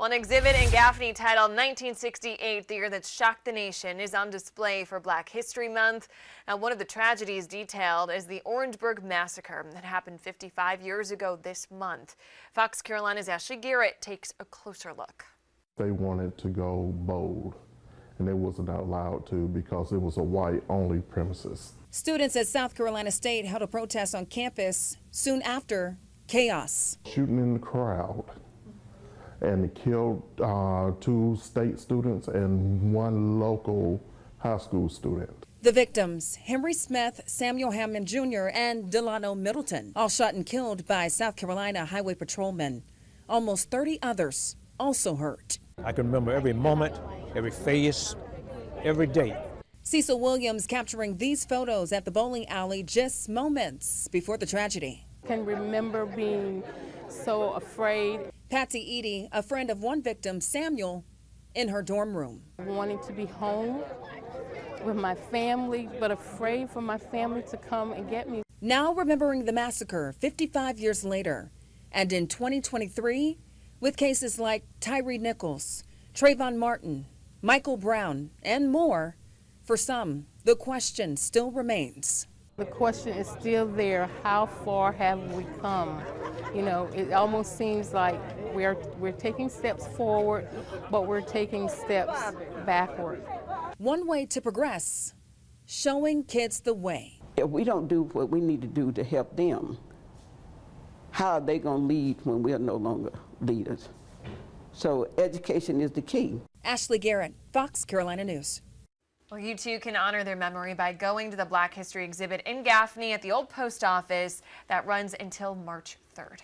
One exhibit in Gaffney titled 1968, the year that shocked the nation, is on display for Black History Month. And one of the tragedies detailed is the Orangeburg Massacre that happened 55 years ago this month. Fox Carolina's Ashley Garrett takes a closer look. They wanted to go bold, and they wasn't allowed to because it was a white-only premises. Students at South Carolina State held a protest on campus soon after chaos. Shooting in the crowd and killed uh, two state students and one local high school student. The victims, Henry Smith, Samuel Hammond Jr., and Delano Middleton, all shot and killed by South Carolina highway patrolmen. Almost 30 others also hurt. I can remember every moment, every face, every day. Cecil Williams capturing these photos at the bowling alley just moments before the tragedy. I can remember being so afraid. Patsy Eady, a friend of one victim, Samuel, in her dorm room. Wanting to be home with my family, but afraid for my family to come and get me. Now remembering the massacre 55 years later, and in 2023, with cases like Tyre Nichols, Trayvon Martin, Michael Brown, and more, for some, the question still remains. The question is still there, how far have we come? You know, it almost seems like we're, we're taking steps forward, but we're taking steps backward. One way to progress, showing kids the way. If we don't do what we need to do to help them, how are they going to lead when we're no longer leaders? So education is the key. Ashley Garrett, Fox Carolina News. Well, you too can honor their memory by going to the Black History exhibit in Gaffney at the old post office that runs until March 3rd.